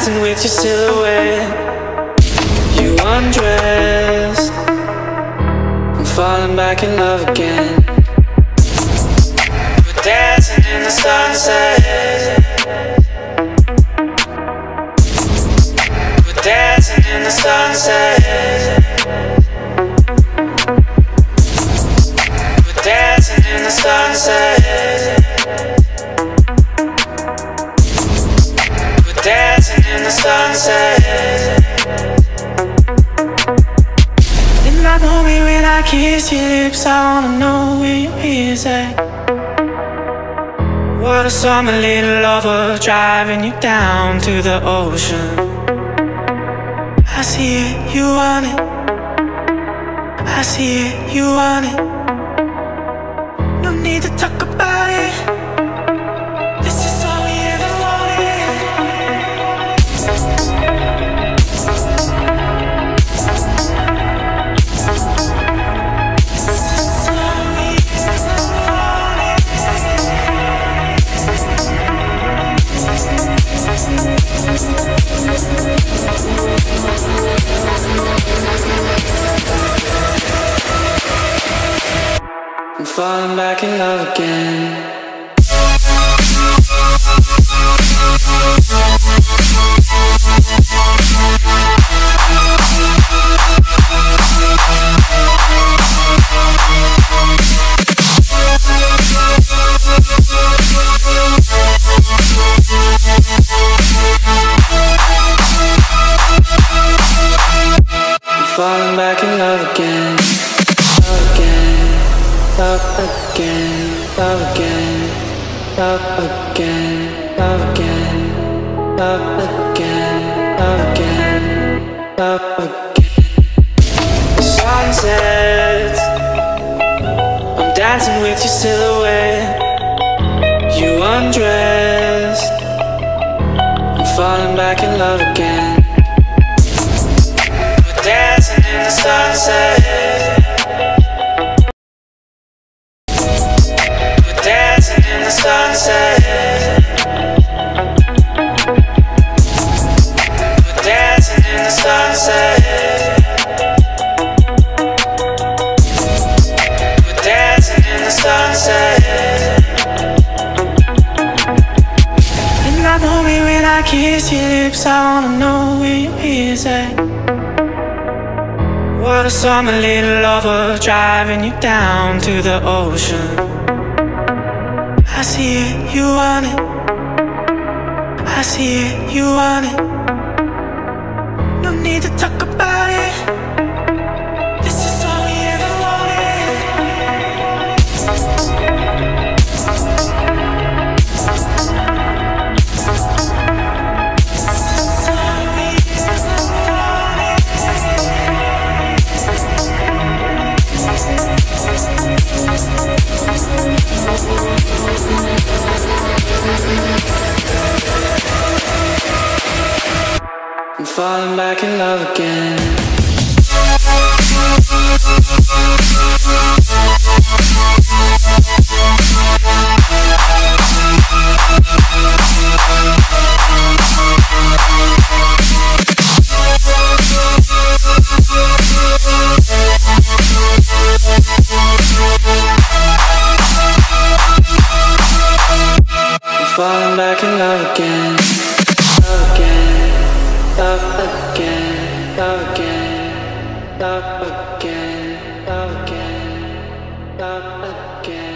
dancing with your silhouette. You undress. I'm falling back in love again. We're dancing in the sunset. We're dancing in the sunset. Sunset. And I know me when I kiss your lips. I wanna know where your ears at. What a summer little lover driving you down to the ocean. I see it, you want it. I see it, you want it. No need to talk about falling back in love again. Falling back in love again love again, love again, love again, love again, love again, love again, love I'm dancing with your silhouette. You undressed. I'm falling back in love again. We're dancing in the sunset. I kiss your lips. I wanna know where your ears eh? at. What a summer little lover driving you down to the ocean. I see it, you want it. I see it, you want it. No need to talk about falling back in love again. I'm falling back in love again. Up again, up again, up again, up again, up again.